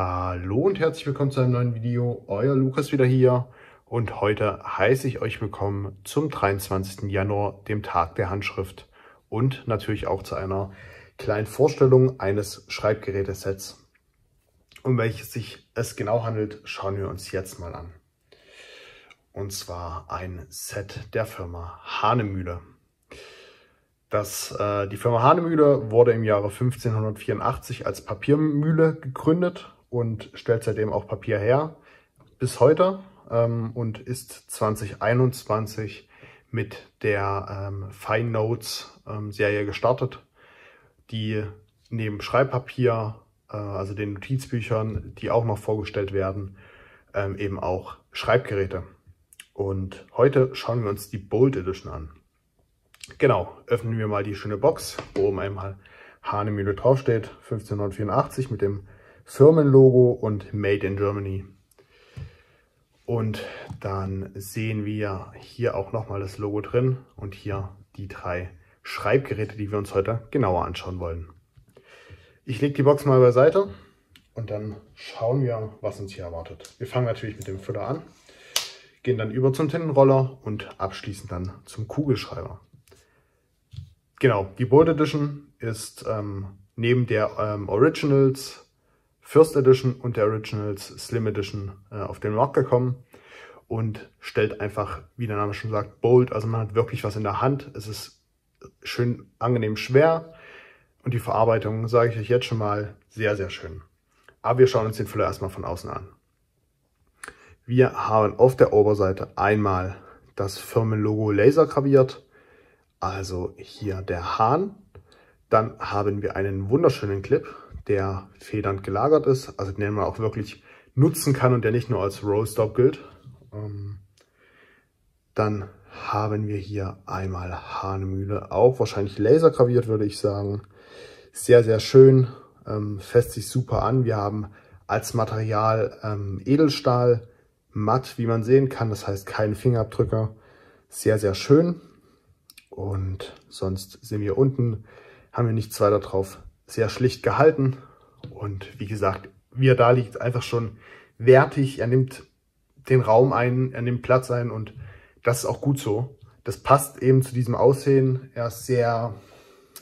Hallo und herzlich willkommen zu einem neuen Video. Euer Lukas wieder hier und heute heiße ich euch willkommen zum 23. Januar, dem Tag der Handschrift und natürlich auch zu einer kleinen Vorstellung eines Schreibgerätesets. Um welches sich es genau handelt, schauen wir uns jetzt mal an. Und zwar ein Set der Firma Hahnemühle. Das, äh, die Firma Hahnemühle wurde im Jahre 1584 als Papiermühle gegründet und stellt seitdem auch Papier her bis heute ähm, und ist 2021 mit der ähm, Fine Notes ähm, Serie gestartet, die neben Schreibpapier, äh, also den Notizbüchern, die auch noch vorgestellt werden, ähm, eben auch Schreibgeräte. Und heute schauen wir uns die Bold Edition an. Genau, öffnen wir mal die schöne Box, wo oben einmal Hahnemühle draufsteht, 1584 mit dem Firmenlogo und Made in Germany. Und dann sehen wir hier auch nochmal das Logo drin und hier die drei Schreibgeräte, die wir uns heute genauer anschauen wollen. Ich lege die Box mal beiseite und dann schauen wir, was uns hier erwartet. Wir fangen natürlich mit dem Füller an, gehen dann über zum Tintenroller und abschließend dann zum Kugelschreiber. Genau, die Bold Edition ist ähm, neben der ähm, Originals First Edition und der Originals Slim Edition äh, auf den Markt gekommen und stellt einfach, wie der Name schon sagt, bold. Also man hat wirklich was in der Hand. Es ist schön angenehm schwer und die Verarbeitung, sage ich euch jetzt schon mal, sehr, sehr schön. Aber wir schauen uns den Füller erstmal von außen an. Wir haben auf der Oberseite einmal das Firmenlogo laser graviert also hier der Hahn. Dann haben wir einen wunderschönen Clip, der federnd gelagert ist, also den man auch wirklich nutzen kann und der nicht nur als Rollstop gilt. Ähm, dann haben wir hier einmal Hahnemühle, auch wahrscheinlich lasergraviert, würde ich sagen. Sehr, sehr schön, ähm, fässt sich super an. Wir haben als Material ähm, Edelstahl, matt, wie man sehen kann, das heißt kein Fingerabdrücker. Sehr, sehr schön. Und sonst sind wir unten, haben wir nichts weiter drauf. Sehr schlicht gehalten. Und wie gesagt, wie er da liegt, einfach schon wertig. Er nimmt den Raum ein, er nimmt Platz ein und das ist auch gut so. Das passt eben zu diesem Aussehen. Er ist sehr,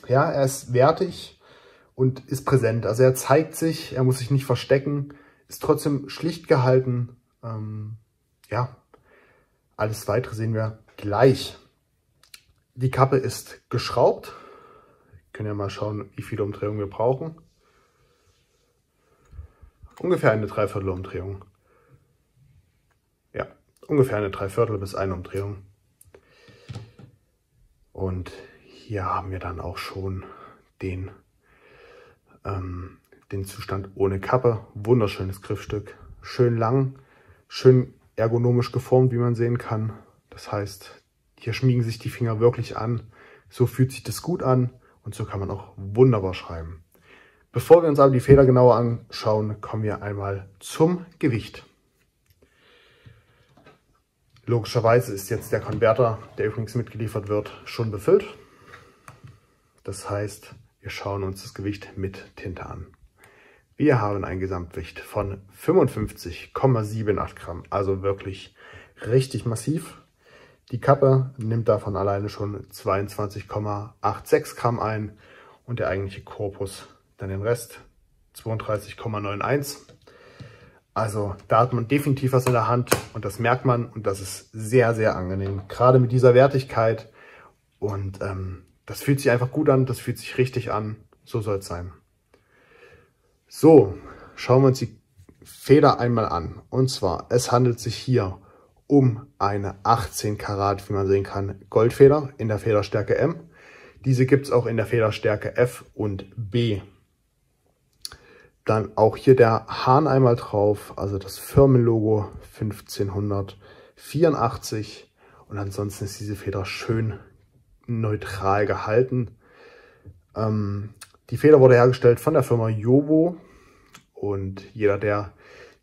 ja, er ist wertig und ist präsent. Also er zeigt sich, er muss sich nicht verstecken, ist trotzdem schlicht gehalten. Ähm, ja, alles weitere sehen wir gleich. Die Kappe ist geschraubt. Können ja mal schauen, wie viele Umdrehungen wir brauchen. Ungefähr eine Dreiviertelumdrehung. Ja, ungefähr eine Dreiviertel bis eine Umdrehung. Und hier haben wir dann auch schon den, ähm, den Zustand ohne Kappe. Wunderschönes Griffstück. Schön lang, schön ergonomisch geformt, wie man sehen kann. Das heißt, hier schmiegen sich die Finger wirklich an. So fühlt sich das gut an und so kann man auch wunderbar schreiben. Bevor wir uns aber die Feder genauer anschauen, kommen wir einmal zum Gewicht. Logischerweise ist jetzt der Konverter, der übrigens mitgeliefert wird, schon befüllt. Das heißt, wir schauen uns das Gewicht mit Tinte an. Wir haben ein Gesamtgewicht von 55,78 Gramm, also wirklich richtig massiv. Die Kappe nimmt davon alleine schon 22,86 Gramm ein und der eigentliche Korpus dann den Rest 32,91. Also da hat man definitiv was in der Hand und das merkt man und das ist sehr, sehr angenehm. Gerade mit dieser Wertigkeit und ähm, das fühlt sich einfach gut an, das fühlt sich richtig an. So soll es sein. So, schauen wir uns die Feder einmal an. Und zwar, es handelt sich hier um eine 18 Karat, wie man sehen kann, Goldfeder in der Federstärke M. Diese gibt es auch in der Federstärke F und B. Dann auch hier der Hahn einmal drauf, also das Firmenlogo 1584. Und ansonsten ist diese Feder schön neutral gehalten. Ähm, die Feder wurde hergestellt von der Firma Jovo. Und jeder, der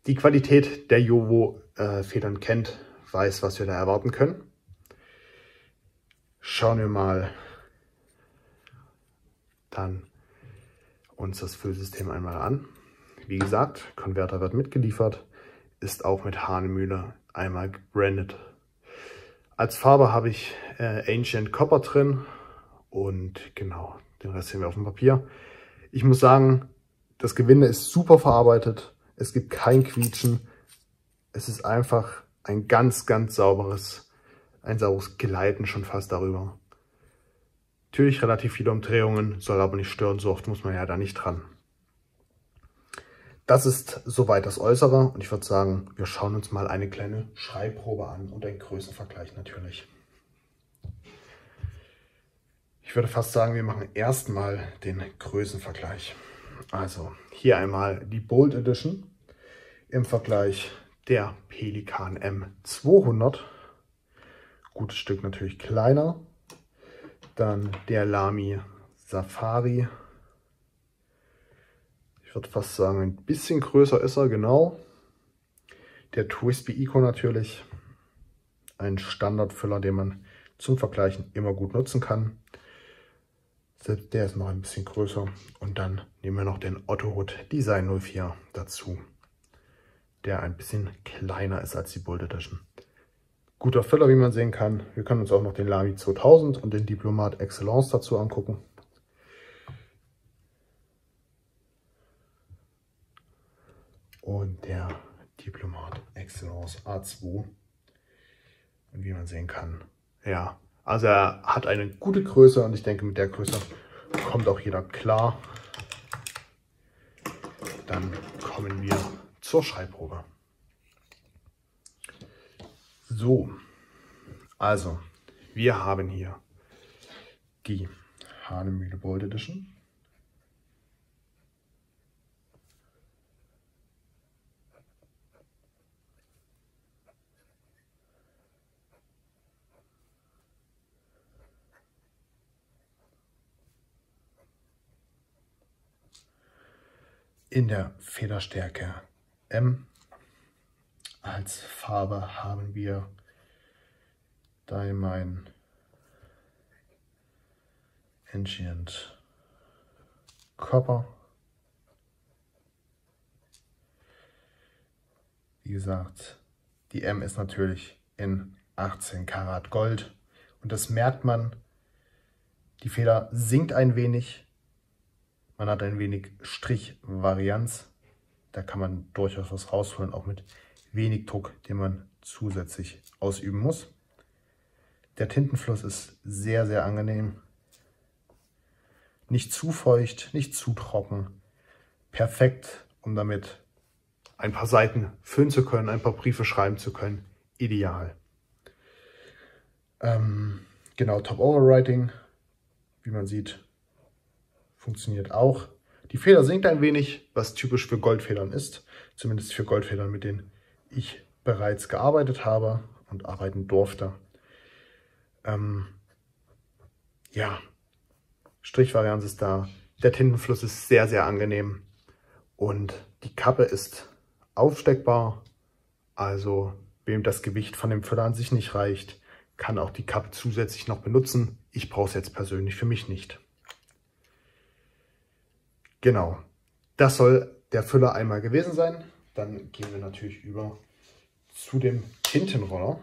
die Qualität der Jovo-Federn äh, kennt, weiß, was wir da erwarten können. Schauen wir mal dann uns das Füllsystem einmal an. wie gesagt, Konverter wird mitgeliefert, ist auch mit Hanemühle einmal gebrandet. Als Farbe habe ich äh, Ancient Copper drin und genau, den Rest sehen wir auf dem Papier. Ich muss sagen, das Gewinde ist super verarbeitet. Es gibt kein Quietschen. Es ist einfach ein ganz, ganz sauberes, ein sauberes Gleiten schon fast darüber. Natürlich relativ viele Umdrehungen, soll aber nicht stören, so oft muss man ja da nicht dran. Das ist soweit das Äußere und ich würde sagen, wir schauen uns mal eine kleine Schreibprobe an und einen Größenvergleich natürlich. Ich würde fast sagen, wir machen erstmal den Größenvergleich. Also hier einmal die Bold Edition im Vergleich der Pelikan M200. Gutes Stück natürlich kleiner. Dann der Lamy Safari. Ich würde fast sagen, ein bisschen größer ist er, genau. Der Twisby Eco natürlich. Ein Standardfüller, den man zum Vergleichen immer gut nutzen kann. Der ist noch ein bisschen größer. Und dann nehmen wir noch den Otto Hood Design 04 dazu, der ein bisschen kleiner ist als die Edition. Guter Füller, wie man sehen kann. Wir können uns auch noch den Lamy 2000 und den Diplomat Excellence dazu angucken. Und der Diplomat Excellence A2. Und wie man sehen kann, ja, also er hat eine gute Größe und ich denke, mit der Größe kommt auch jeder klar. Dann kommen wir zur Schreibprobe. So, also wir haben hier die Hanemühle Bold Edition. in der Federstärke M. Als Farbe haben wir Diamine Ancient Copper. Wie gesagt, die M ist natürlich in 18 Karat Gold und das merkt man. Die Feder sinkt ein wenig, man hat ein wenig Strichvarianz. Da kann man durchaus was rausholen, auch mit wenig Druck, den man zusätzlich ausüben muss. Der Tintenfluss ist sehr, sehr angenehm. Nicht zu feucht, nicht zu trocken. Perfekt, um damit ein paar Seiten füllen zu können, ein paar Briefe schreiben zu können. Ideal. Ähm, genau, Top Overwriting, wie man sieht, funktioniert auch. Die Feder sinkt ein wenig, was typisch für Goldfedern ist. Zumindest für Goldfedern, mit denen ich bereits gearbeitet habe und arbeiten durfte. Ähm, ja, Strichvarianz ist da. Der Tintenfluss ist sehr, sehr angenehm. Und die Kappe ist aufsteckbar. Also wem das Gewicht von dem Füller an sich nicht reicht, kann auch die Kappe zusätzlich noch benutzen. Ich brauche es jetzt persönlich für mich nicht. Genau, das soll der Füller einmal gewesen sein. Dann gehen wir natürlich über zu dem Tintenroller.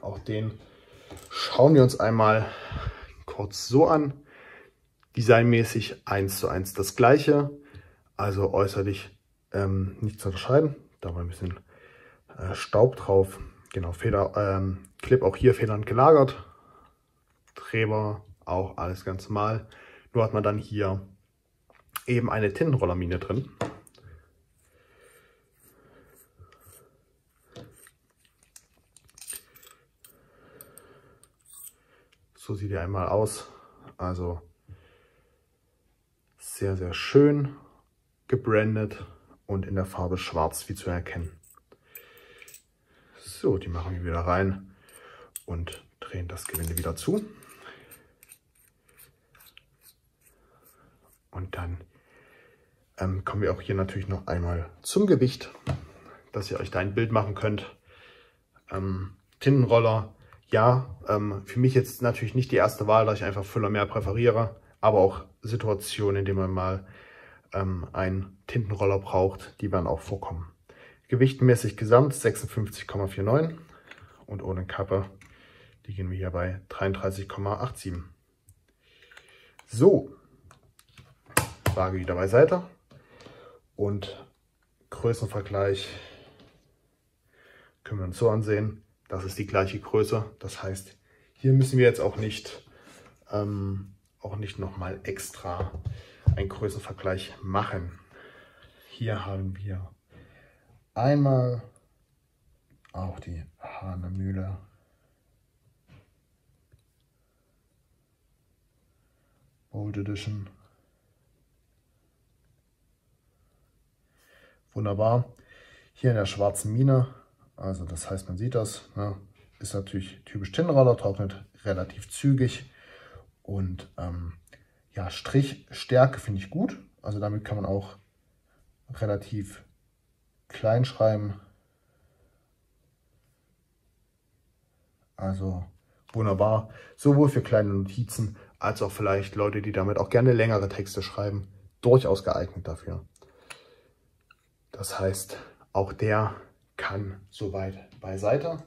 Auch den schauen wir uns einmal kurz so an. Designmäßig eins zu eins das gleiche, also äußerlich ähm, nicht zu unterscheiden. Da war ein bisschen äh, Staub drauf. Genau, Feder, ähm, Clip auch hier Federn gelagert. Träber auch alles ganz normal. Nur hat man dann hier eben eine Tintenrollermine drin. So sieht die einmal aus. Also sehr, sehr schön gebrandet und in der Farbe schwarz wie zu erkennen. So, die machen wir wieder rein und drehen das Gewinde wieder zu. Und dann ähm, kommen wir auch hier natürlich noch einmal zum Gewicht, dass ihr euch da ein Bild machen könnt. Ähm, Tintenroller, ja, ähm, für mich jetzt natürlich nicht die erste Wahl, da ich einfach Füller mehr präferiere, aber auch Situationen, in denen man mal ähm, einen Tintenroller braucht, die werden auch vorkommen. Gewichtmäßig gesamt 56,49 und ohne Kappe, die gehen wir hier bei 33,87. So, Waage wieder beiseite und Größenvergleich können wir uns so ansehen. Das ist die gleiche Größe. Das heißt, hier müssen wir jetzt auch nicht, ähm, auch nicht nochmal extra einen Größenvergleich machen. Hier haben wir einmal auch die Hahnemühle. Bold Edition. Wunderbar. Hier in der schwarzen Mine, also das heißt, man sieht das, ne, ist natürlich typisch Tintenroller, trocknet relativ zügig und ähm, ja, Strichstärke finde ich gut. Also damit kann man auch relativ klein schreiben. Also wunderbar, sowohl für kleine Notizen als auch vielleicht Leute, die damit auch gerne längere Texte schreiben. Durchaus geeignet dafür. Das heißt, auch der kann soweit beiseite.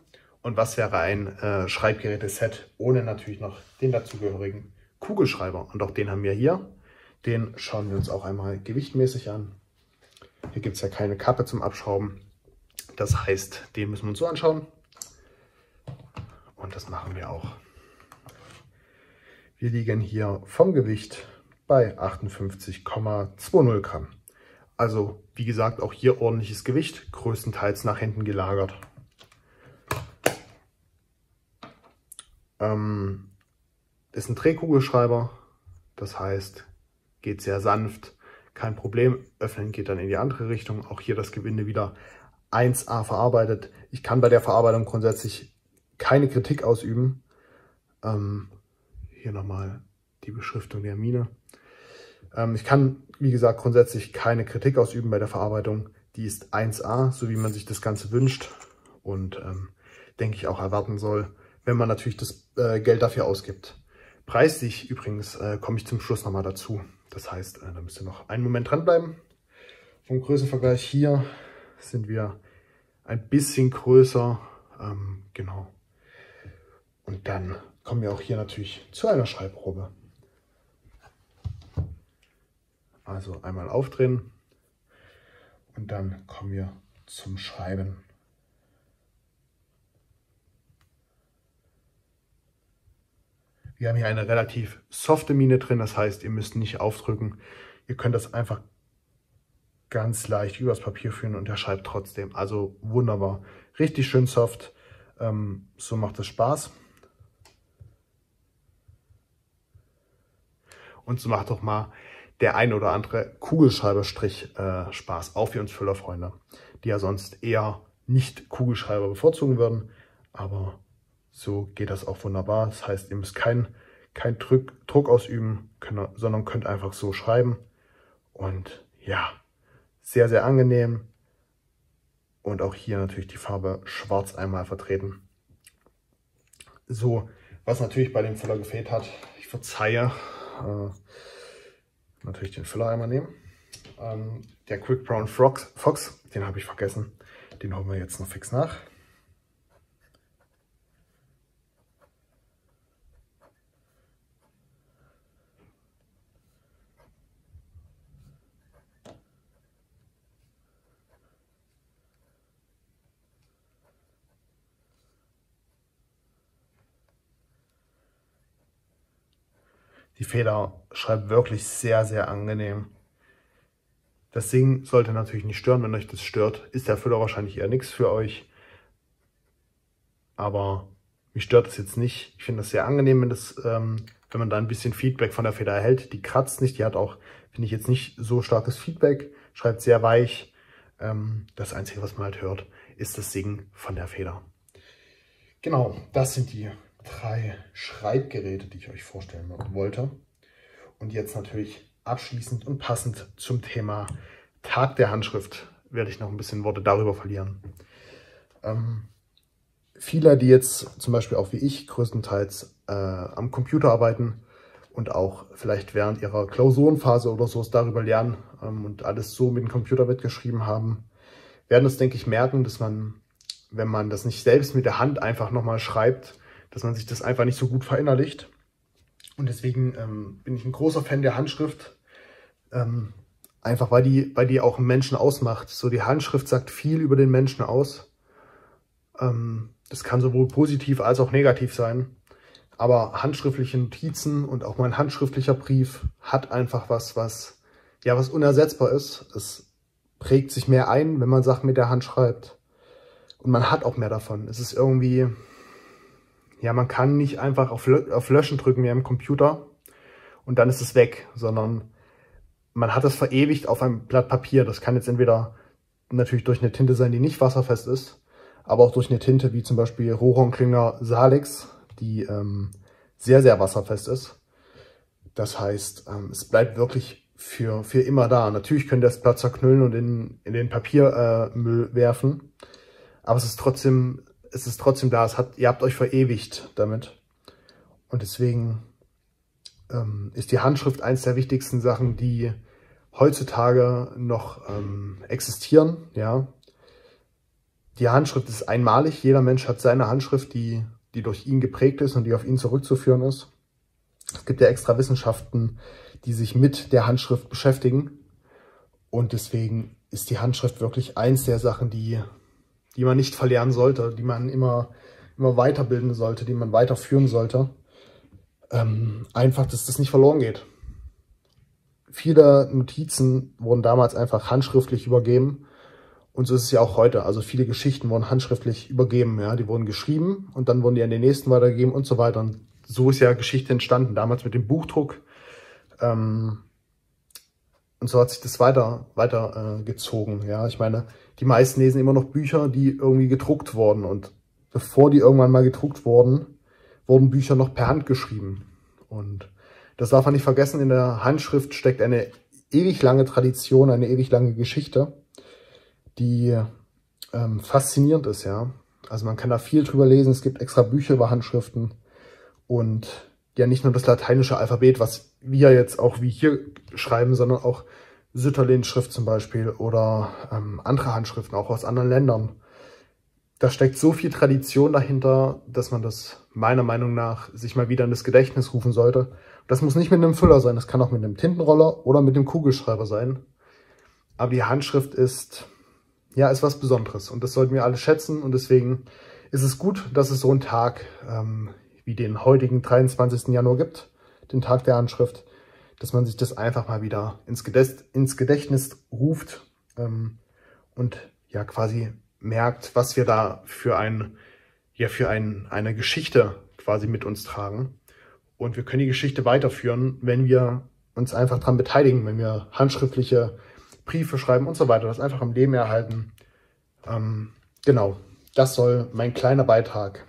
Und was wäre ein äh, Schreibgeräteset ohne natürlich noch den dazugehörigen Kugelschreiber? Und auch den haben wir hier. Den schauen wir uns auch einmal gewichtmäßig an. Hier gibt es ja keine Kappe zum Abschrauben. Das heißt, den müssen wir uns so anschauen. Und das machen wir auch. Wir liegen hier vom Gewicht bei 58,20 Gramm. Also wie gesagt, auch hier ordentliches Gewicht, größtenteils nach hinten gelagert. Ähm, ist ein Drehkugelschreiber, das heißt, geht sehr sanft, kein Problem. Öffnen geht dann in die andere Richtung. Auch hier das Gewinde wieder 1A verarbeitet. Ich kann bei der Verarbeitung grundsätzlich keine Kritik ausüben. Ähm, hier nochmal die Beschriftung der Mine. Ähm, ich kann, wie gesagt, grundsätzlich keine Kritik ausüben bei der Verarbeitung. Die ist 1A, so wie man sich das Ganze wünscht und ähm, denke ich auch erwarten soll, wenn man natürlich das äh, Geld dafür ausgibt. Preislich übrigens äh, komme ich zum Schluss nochmal dazu. Das heißt, äh, da müsst ihr noch einen Moment dranbleiben. Vom Größenvergleich hier sind wir ein bisschen größer. Ähm, genau. Und dann kommen wir auch hier natürlich zu einer Schreibprobe. Also einmal aufdrehen und dann kommen wir zum Schreiben. Wir haben hier eine relativ softe Mine drin, das heißt, ihr müsst nicht aufdrücken. Ihr könnt das einfach ganz leicht übers Papier führen und er schreibt trotzdem. Also wunderbar. Richtig schön soft. Ähm, so macht es Spaß. Und so macht doch mal der ein oder andere Kugelschreiberstrich äh, Spaß, auch für uns Füllerfreunde, die ja sonst eher nicht Kugelschreiber bevorzugen würden. Aber so geht das auch wunderbar. Das heißt, ihr müsst keinen kein Druck, Druck ausüben, können, sondern könnt einfach so schreiben. Und ja, sehr, sehr angenehm. Und auch hier natürlich die Farbe schwarz einmal vertreten. So, was natürlich bei dem Füller gefehlt hat, ich verzeihe, äh, natürlich den Füller einmal nehmen. Ähm, der Quick Brown Fox, Fox den habe ich vergessen. Den holen wir jetzt noch fix nach. Die Feder schreibt wirklich sehr, sehr angenehm. Das Ding sollte natürlich nicht stören. Wenn euch das stört, ist der Füller wahrscheinlich eher nichts für euch. Aber mich stört das jetzt nicht. Ich finde das sehr angenehm, wenn, das, ähm, wenn man da ein bisschen Feedback von der Feder erhält. Die kratzt nicht, die hat auch, finde ich, jetzt nicht so starkes Feedback. Schreibt sehr weich. Ähm, das Einzige, was man halt hört, ist das Singen von der Feder. Genau, das sind die drei Schreibgeräte, die ich euch vorstellen wollte. Und jetzt natürlich abschließend und passend zum Thema Tag der Handschrift werde ich noch ein bisschen Worte darüber verlieren. Ähm, viele, die jetzt zum Beispiel auch wie ich größtenteils äh, am Computer arbeiten und auch vielleicht während ihrer Klausurenphase oder so darüber lernen ähm, und alles so mit dem Computer mitgeschrieben haben, werden es, denke ich, merken, dass man, wenn man das nicht selbst mit der Hand einfach nochmal schreibt, dass man sich das einfach nicht so gut verinnerlicht. Und deswegen ähm, bin ich ein großer Fan der Handschrift. Ähm, einfach weil die, weil die auch einen Menschen ausmacht. So die Handschrift sagt viel über den Menschen aus. Ähm, das kann sowohl positiv als auch negativ sein. Aber handschriftliche Notizen und auch mein handschriftlicher Brief hat einfach was, was, ja, was unersetzbar ist. Es prägt sich mehr ein, wenn man Sachen mit der Hand schreibt. Und man hat auch mehr davon. Es ist irgendwie, ja, man kann nicht einfach auf, auf Löschen drücken wie am Computer und dann ist es weg, sondern man hat es verewigt auf einem Blatt Papier. Das kann jetzt entweder natürlich durch eine Tinte sein, die nicht wasserfest ist, aber auch durch eine Tinte wie zum Beispiel Rohron Klinger Salix, die ähm, sehr, sehr wasserfest ist. Das heißt, ähm, es bleibt wirklich für, für immer da. Natürlich könnt ihr das Blatt zerknüllen und in, in den Papiermüll äh, werfen, aber es ist trotzdem, es ist trotzdem da. Es hat, ihr habt euch verewigt damit. Und deswegen ähm, ist die Handschrift eins der wichtigsten Sachen, die heutzutage noch ähm, existieren. Ja, Die Handschrift ist einmalig. Jeder Mensch hat seine Handschrift, die die durch ihn geprägt ist und die auf ihn zurückzuführen ist. Es gibt ja extra Wissenschaften, die sich mit der Handschrift beschäftigen. Und deswegen ist die Handschrift wirklich eins der Sachen, die, die man nicht verlernen sollte, die man immer, immer weiterbilden sollte, die man weiterführen sollte. Ähm, einfach, dass das nicht verloren geht. Viele Notizen wurden damals einfach handschriftlich übergeben und so ist es ja auch heute. Also viele Geschichten wurden handschriftlich übergeben. Ja, Die wurden geschrieben und dann wurden die an den nächsten weitergegeben und so weiter. Und so ist ja Geschichte entstanden, damals mit dem Buchdruck. Ähm, und so hat sich das weiter, weiter äh, gezogen. Ja, ich meine, die meisten lesen immer noch Bücher, die irgendwie gedruckt wurden. Und bevor die irgendwann mal gedruckt wurden, wurden Bücher noch per Hand geschrieben. Und das darf man nicht vergessen, in der Handschrift steckt eine ewig lange Tradition, eine ewig lange Geschichte die ähm, faszinierend ist, ja. Also man kann da viel drüber lesen. Es gibt extra Bücher über Handschriften und ja nicht nur das lateinische Alphabet, was wir jetzt auch wie hier schreiben, sondern auch Sütterlin-Schrift zum Beispiel oder ähm, andere Handschriften, auch aus anderen Ländern. Da steckt so viel Tradition dahinter, dass man das meiner Meinung nach sich mal wieder in das Gedächtnis rufen sollte. Das muss nicht mit einem Füller sein, das kann auch mit einem Tintenroller oder mit einem Kugelschreiber sein. Aber die Handschrift ist ja, ist was Besonderes und das sollten wir alle schätzen und deswegen ist es gut, dass es so einen Tag ähm, wie den heutigen 23. Januar gibt, den Tag der Handschrift, dass man sich das einfach mal wieder ins, Gedächt ins Gedächtnis ruft ähm, und ja quasi merkt, was wir da für ein ja für ein, eine Geschichte quasi mit uns tragen. Und wir können die Geschichte weiterführen, wenn wir uns einfach daran beteiligen, wenn wir handschriftliche Briefe schreiben und so weiter, das einfach im Leben erhalten. Ähm, genau, das soll mein kleiner Beitrag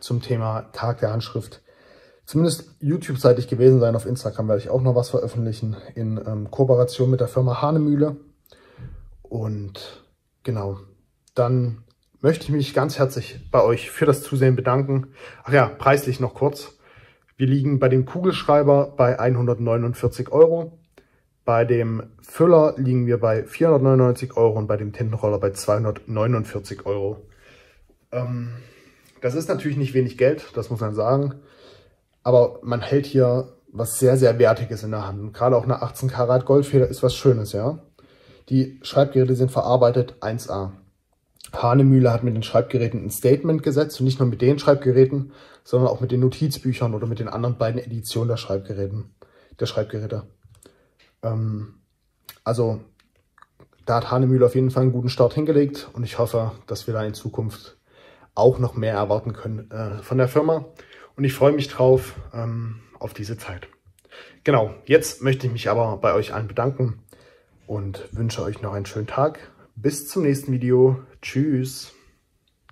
zum Thema Tag der Handschrift zumindest YouTube-seitig gewesen sein. Auf Instagram werde ich auch noch was veröffentlichen in ähm, Kooperation mit der Firma Hahnemühle. Und genau, dann möchte ich mich ganz herzlich bei euch für das Zusehen bedanken. Ach ja, preislich noch kurz. Wir liegen bei dem Kugelschreiber bei 149 Euro. Bei dem Füller liegen wir bei 499 Euro und bei dem Tintenroller bei 249 Euro. Ähm, das ist natürlich nicht wenig Geld, das muss man sagen. Aber man hält hier was sehr, sehr Wertiges in der Hand. Gerade auch eine 18 Karat Goldfeder ist was Schönes, ja. Die Schreibgeräte sind verarbeitet 1A. Hahnemühle hat mit den Schreibgeräten ein Statement gesetzt und nicht nur mit den Schreibgeräten, sondern auch mit den Notizbüchern oder mit den anderen beiden Editionen der Schreibgeräten, der Schreibgeräte. Ähm, also da hat Hanemühle auf jeden Fall einen guten Start hingelegt und ich hoffe, dass wir da in Zukunft auch noch mehr erwarten können äh, von der Firma. Und ich freue mich drauf ähm, auf diese Zeit. Genau, jetzt möchte ich mich aber bei euch allen bedanken und wünsche euch noch einen schönen Tag. Bis zum nächsten Video. Tschüss.